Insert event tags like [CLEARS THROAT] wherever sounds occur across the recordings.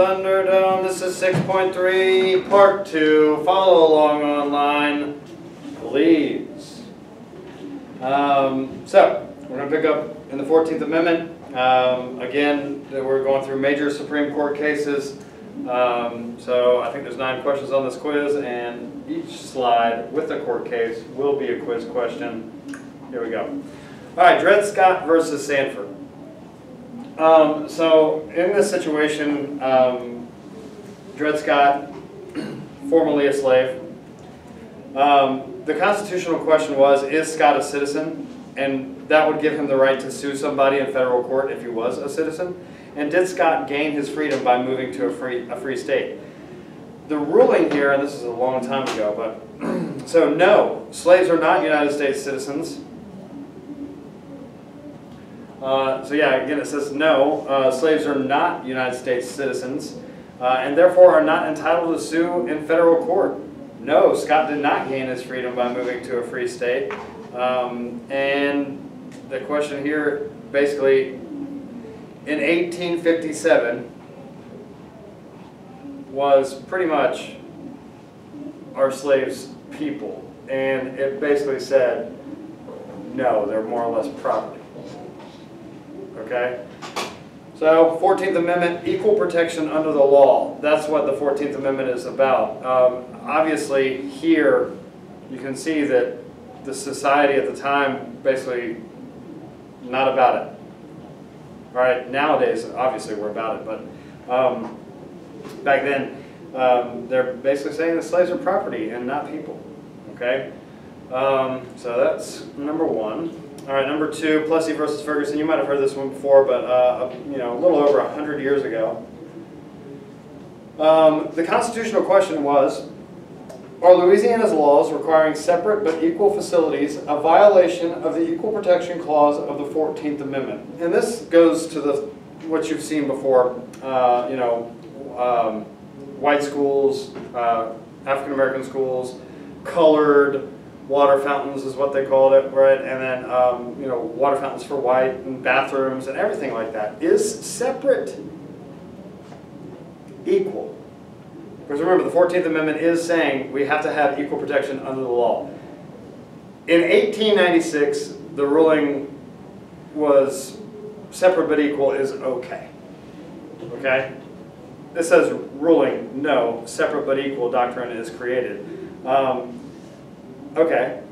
Thunderdome. This is 6.3, part 2. Follow along online, please. Um, so, we're going to pick up in the 14th Amendment. Um, again, we're going through major Supreme Court cases. Um, so, I think there's nine questions on this quiz, and each slide with the court case will be a quiz question. Here we go. All right, Dred Scott versus Sandford. Um, so in this situation, um, Dred Scott, [CLEARS THROAT] formerly a slave, um, the constitutional question was, is Scott a citizen? And that would give him the right to sue somebody in federal court if he was a citizen. And did Scott gain his freedom by moving to a free, a free state? The ruling here, and this is a long time ago, but [CLEARS THROAT] so no, slaves are not United States citizens. Uh, so yeah, again it says no, uh, slaves are not United States citizens uh, and therefore are not entitled to sue in federal court. No, Scott did not gain his freedom by moving to a free state. Um, and the question here basically, in 1857 was pretty much our slaves people. And it basically said, no, they're more or less property. Okay? So, 14th Amendment, equal protection under the law. That's what the 14th Amendment is about. Um, obviously, here, you can see that the society at the time basically not about it. All right, nowadays, obviously, we're about it, but um, back then, um, they're basically saying that slaves are property and not people. Okay? Um, so that's number one. All right, number two, Plessy versus Ferguson. You might have heard this one before, but uh, you know, a little over 100 years ago. Um, the constitutional question was, are Louisiana's laws requiring separate but equal facilities a violation of the Equal Protection Clause of the 14th Amendment? And this goes to the what you've seen before, uh, you know, um, white schools, uh, African American schools, colored, water fountains is what they called it, right? And then, um, you know, water fountains for white and bathrooms and everything like that is separate, equal. Because remember, the 14th Amendment is saying we have to have equal protection under the law. In 1896, the ruling was separate but equal is okay. Okay? This says ruling, no, separate but equal doctrine is created. Um, Okay.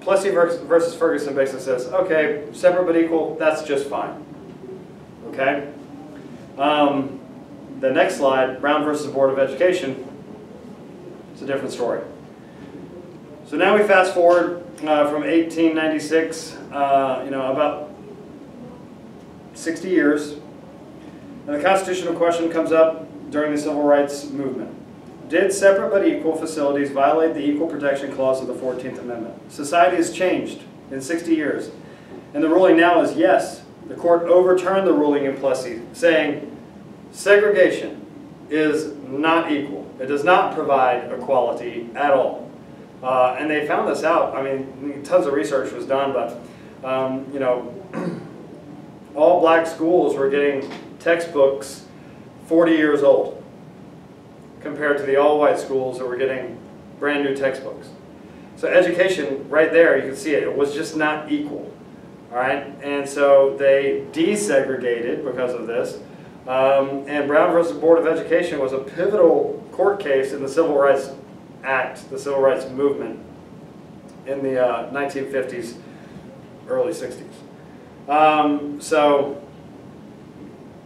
Plessy versus Ferguson basically says, okay, separate but equal, that's just fine. Okay? Um, the next slide, Brown versus Board of Education, it's a different story. So now we fast forward uh, from 1896, uh, you know, about 60 years, and the constitutional question comes up during the civil rights movement. Did separate but equal facilities violate the Equal Protection Clause of the 14th Amendment? Society has changed in 60 years. And the ruling now is yes. The court overturned the ruling in Plessy, saying segregation is not equal. It does not provide equality at all. Uh, and they found this out. I mean, tons of research was done, but, um, you know, [CLEARS THROAT] all black schools were getting textbooks 40 years old compared to the all-white schools that were getting brand new textbooks. So education, right there, you can see it, it was just not equal. All right, and so they desegregated because of this. Um, and Brown versus Board of Education was a pivotal court case in the Civil Rights Act, the Civil Rights Movement in the uh, 1950s, early 60s. Um, so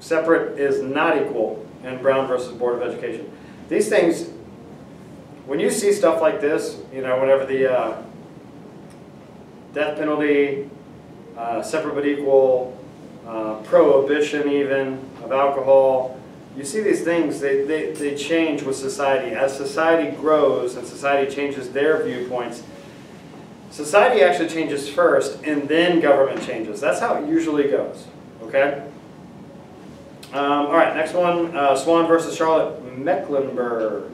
separate is not equal in Brown versus Board of Education. These things, when you see stuff like this, you know, whenever the uh, death penalty, uh, separate but equal, uh, prohibition even of alcohol, you see these things, they, they, they change with society. As society grows and society changes their viewpoints, society actually changes first and then government changes. That's how it usually goes, okay? Um, all right, next one, uh, Swann versus Charlotte Mecklenburg.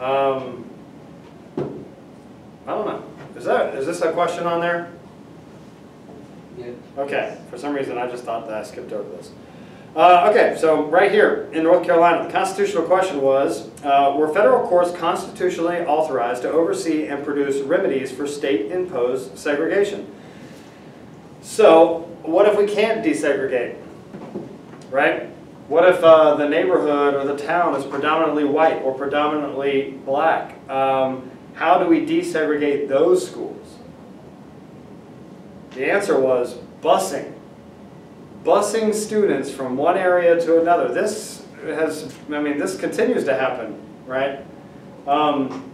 Um, I don't know. Is that is this a question on there? Yeah. Okay. For some reason, I just thought that I skipped over this. Uh, okay, so right here in North Carolina, the constitutional question was, uh, were federal courts constitutionally authorized to oversee and produce remedies for state-imposed segregation? So, what if we can't desegregate, right? What if uh, the neighborhood or the town is predominantly white or predominantly black? Um, how do we desegregate those schools? The answer was busing busing students from one area to another. This has, I mean, this continues to happen, right? Um,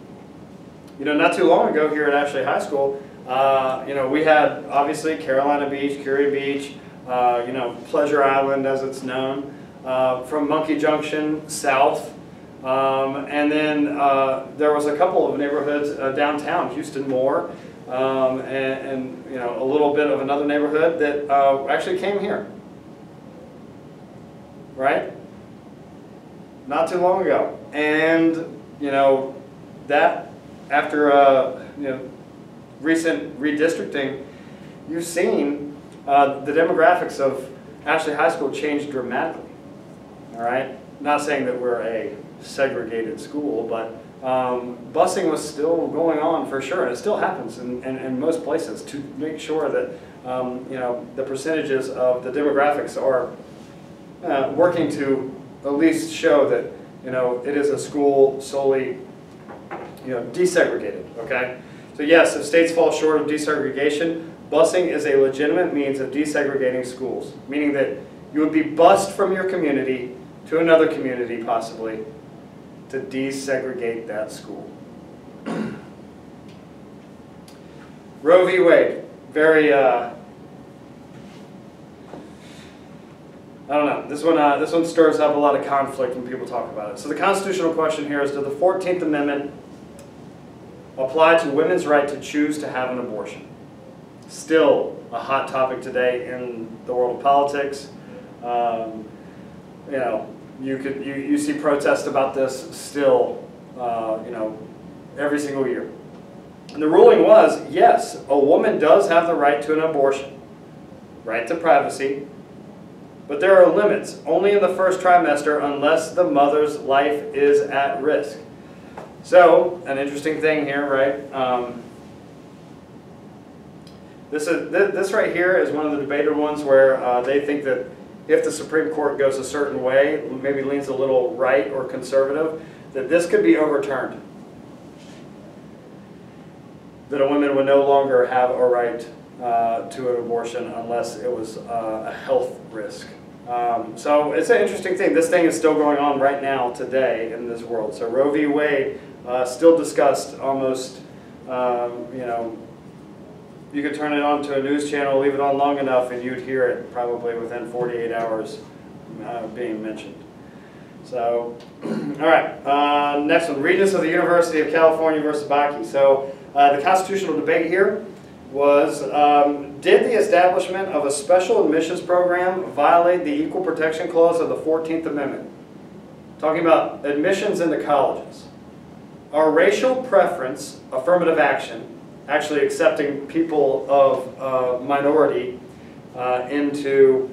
you know, not too long ago here at Ashley High School, uh, you know, we had obviously Carolina Beach, Kure Beach, uh, you know, Pleasure Island as it's known, uh, from Monkey Junction south. Um, and then uh, there was a couple of neighborhoods uh, downtown, Houston Moore, um, and, and, you know, a little bit of another neighborhood that uh, actually came here right? Not too long ago. And, you know, that, after, uh, you know, recent redistricting, you've seen uh, the demographics of Ashley High School change dramatically, all right? Not saying that we're a segregated school, but um, busing was still going on for sure, and it still happens in, in, in most places to make sure that um, you know the percentages of the demographics are uh, working to at least show that you know it is a school solely you know desegregated. Okay, so yes, if states fall short of desegregation, busing is a legitimate means of desegregating schools, meaning that you would be bused from your community to another community possibly to desegregate that school. Roe v. Wade, very uh, I don't know. This one, uh, this one stirs up a lot of conflict when people talk about it. So the constitutional question here is, does the 14th Amendment apply to women's right to choose to have an abortion? Still a hot topic today in the world of politics. Um, you know, you could you, you see protests about this still, uh, you know, every single year. And the ruling was, yes, a woman does have the right to an abortion, right to privacy, but there are limits, only in the first trimester unless the mother's life is at risk. So, an interesting thing here, right? Um, this, is, this right here is one of the debated ones where uh, they think that if the Supreme Court goes a certain way, maybe leans a little right or conservative, that this could be overturned. That a woman would no longer have a right uh, to an abortion unless it was uh, a health risk. Um, so it's an interesting thing. This thing is still going on right now today in this world. So Roe v. Wade, uh, still discussed almost, um, you know, you could turn it on to a news channel, leave it on long enough, and you'd hear it probably within 48 hours uh, being mentioned. So, [CLEARS THROAT] all right, uh, next one, Regents of the University of California versus Bakke. So uh, the constitutional debate here was um, did the establishment of a special admissions program violate the Equal Protection Clause of the 14th Amendment? Talking about admissions into colleges. Are racial preference, affirmative action, actually accepting people of uh, minority uh, into,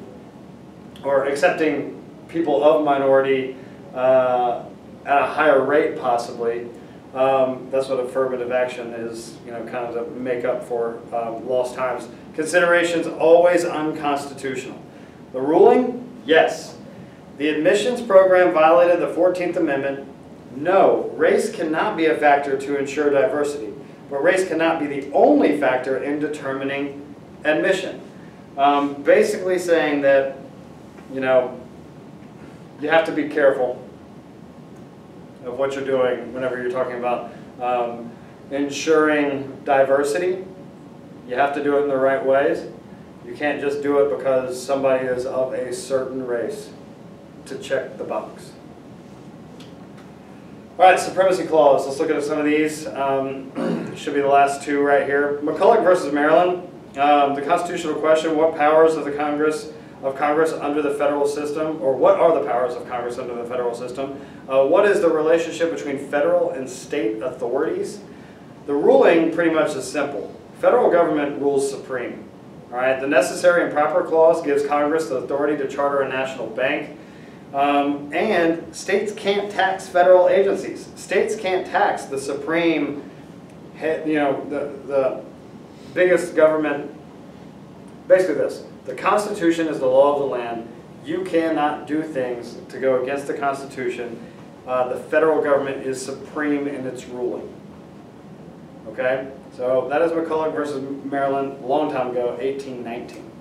or accepting people of minority uh, at a higher rate possibly, um, that's what affirmative action is, you know, kind of to make up for um, lost times. Considerations always unconstitutional. The ruling, yes. The admissions program violated the 14th Amendment. No, race cannot be a factor to ensure diversity, but race cannot be the only factor in determining admission. Um, basically saying that, you know, you have to be careful of what you're doing whenever you're talking about um, ensuring diversity. You have to do it in the right ways. You can't just do it because somebody is of a certain race to check the box. All right, supremacy clause. Let's look at some of these. Um, [CLEARS THROAT] should be the last two right here. McCulloch versus Maryland. Um, the constitutional question, what powers of the Congress of Congress under the federal system, or what are the powers of Congress under the federal system? Uh, what is the relationship between federal and state authorities? The ruling pretty much is simple. Federal government rules supreme. All right, the necessary and proper clause gives Congress the authority to charter a national bank. Um, and states can't tax federal agencies. States can't tax the supreme, you know, the, the biggest government. Basically this, the Constitution is the law of the land. You cannot do things to go against the Constitution. Uh, the federal government is supreme in its ruling. Okay? So that is McCulloch versus Maryland, a long time ago, 1819.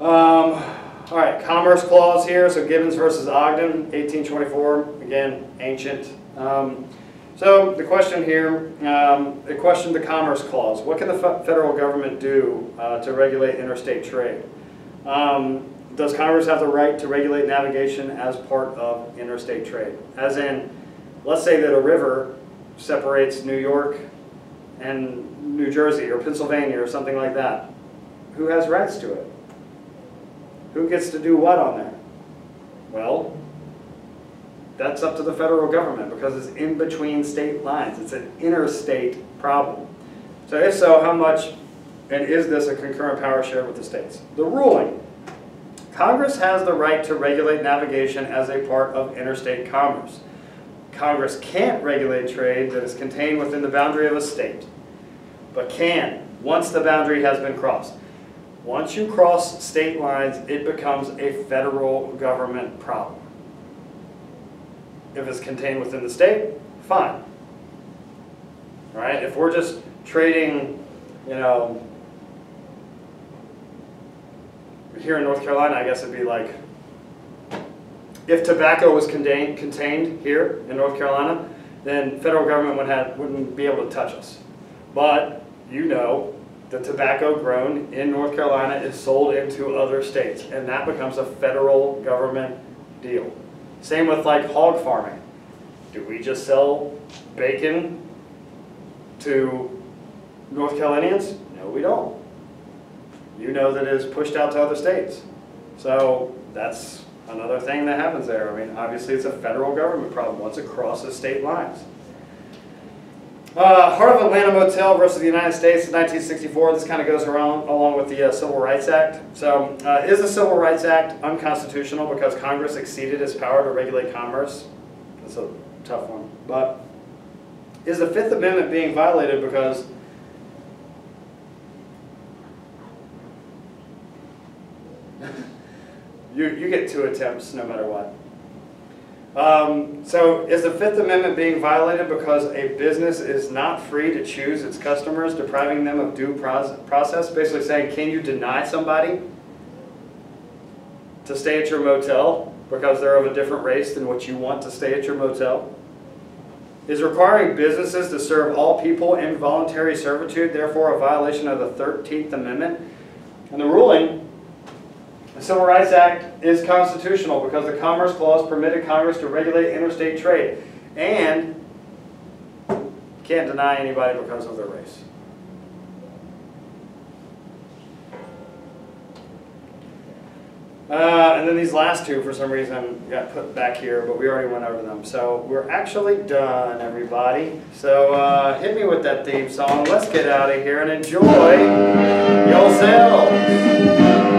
Um, all right, Commerce Clause here, so Gibbons versus Ogden, 1824, again, ancient. Um, so the question here, um, it questioned the Commerce Clause. What can the federal government do uh, to regulate interstate trade? Um, does Congress have the right to regulate navigation as part of interstate trade? As in, let's say that a river separates New York and New Jersey or Pennsylvania or something like that. Who has rights to it? Who gets to do what on there? Well, that's up to the federal government because it's in between state lines. It's an interstate problem. So if so, how much and is this a concurrent power share with the states? The ruling. Congress has the right to regulate navigation as a part of interstate commerce. Congress can't regulate trade that is contained within the boundary of a state, but can once the boundary has been crossed. Once you cross state lines, it becomes a federal government problem. If it's contained within the state, fine. Right? if we're just trading, you know, here in North Carolina, I guess it'd be like, if tobacco was contained, contained here in North Carolina, then federal government would have, wouldn't be able to touch us. But you know the tobacco grown in North Carolina is sold into other states, and that becomes a federal government deal. Same with like hog farming. Do we just sell bacon to North Carolinians? No, we don't. You know that it is pushed out to other states. So that's another thing that happens there. I mean, obviously it's a federal government problem once it crosses state lines. Uh, Heart of Atlanta Motel versus the United States in 1964. This kind of goes around along with the uh, Civil Rights Act. So, uh, is the Civil Rights Act unconstitutional because Congress exceeded its power to regulate commerce? That's a tough one. But is the Fifth Amendment being violated because [LAUGHS] you, you get two attempts no matter what. Um, so is the Fifth Amendment being violated because a business is not free to choose its customers, depriving them of due process? Basically saying, can you deny somebody to stay at your motel because they're of a different race than what you want to stay at your motel? Is requiring businesses to serve all people in voluntary servitude therefore a violation of the 13th Amendment? And the ruling the Civil Rights Act is constitutional because the Commerce Clause permitted Congress to regulate interstate trade and can't deny anybody because of their race. Uh, and then these last two, for some reason, got put back here, but we already went over them. So we're actually done, everybody. So uh, hit me with that theme song. Let's get out of here and enjoy. Said.